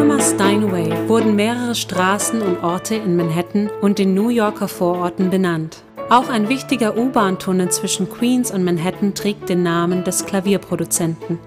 Tunnel Steinway wurden mehrere Straßen und Orte in Manhattan und den New Yorker Vororten benannt. Auch ein wichtiger U-Bahn-Tunnel zwischen Queens und Manhattan trägt den Namen des Klavierproduzenten.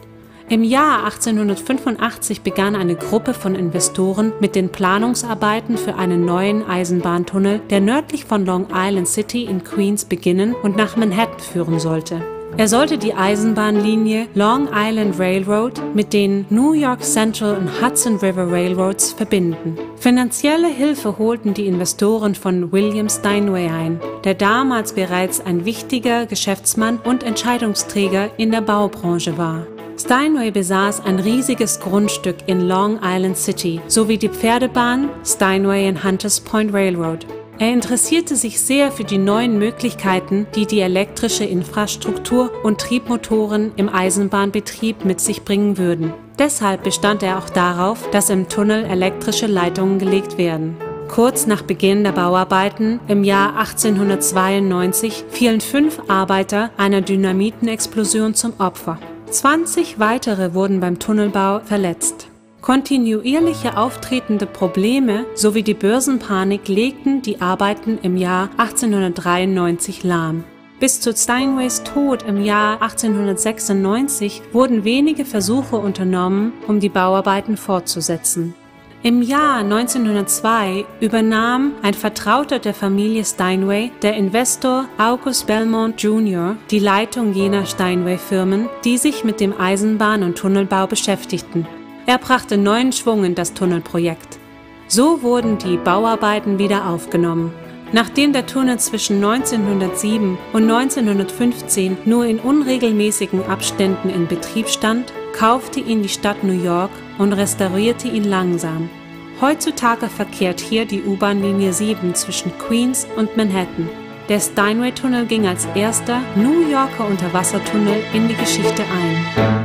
Im Jahr 1885 begann eine Gruppe von Investoren mit den Planungsarbeiten für einen neuen Eisenbahntunnel, der nördlich von Long Island City in Queens beginnen und nach Manhattan führen sollte. Er sollte die Eisenbahnlinie Long Island Railroad mit den New York Central und Hudson River Railroads verbinden. Finanzielle Hilfe holten die Investoren von William Steinway ein, der damals bereits ein wichtiger Geschäftsmann und Entscheidungsträger in der Baubranche war. Steinway besaß ein riesiges Grundstück in Long Island City sowie die Pferdebahn Steinway and Hunters Point Railroad. Er interessierte sich sehr für die neuen Möglichkeiten, die die elektrische Infrastruktur und Triebmotoren im Eisenbahnbetrieb mit sich bringen würden. Deshalb bestand er auch darauf, dass im Tunnel elektrische Leitungen gelegt werden. Kurz nach Beginn der Bauarbeiten im Jahr 1892 fielen fünf Arbeiter einer Dynamitenexplosion zum Opfer. 20 weitere wurden beim Tunnelbau verletzt. Kontinuierliche auftretende Probleme sowie die Börsenpanik legten die Arbeiten im Jahr 1893 lahm. Bis zu Steinways Tod im Jahr 1896 wurden wenige Versuche unternommen, um die Bauarbeiten fortzusetzen. Im Jahr 1902 übernahm ein Vertrauter der Familie Steinway, der Investor August Belmont Jr., die Leitung jener Steinway-Firmen, die sich mit dem Eisenbahn- und Tunnelbau beschäftigten. Er brachte neuen Schwung in das Tunnelprojekt. So wurden die Bauarbeiten wieder aufgenommen. Nachdem der Tunnel zwischen 1907 und 1915 nur in unregelmäßigen Abständen in Betrieb stand, kaufte ihn die Stadt New York und restaurierte ihn langsam. Heutzutage verkehrt hier die U-Bahn-Linie 7 zwischen Queens und Manhattan. Der Steinway-Tunnel ging als erster New Yorker Unterwassertunnel in die Geschichte ein.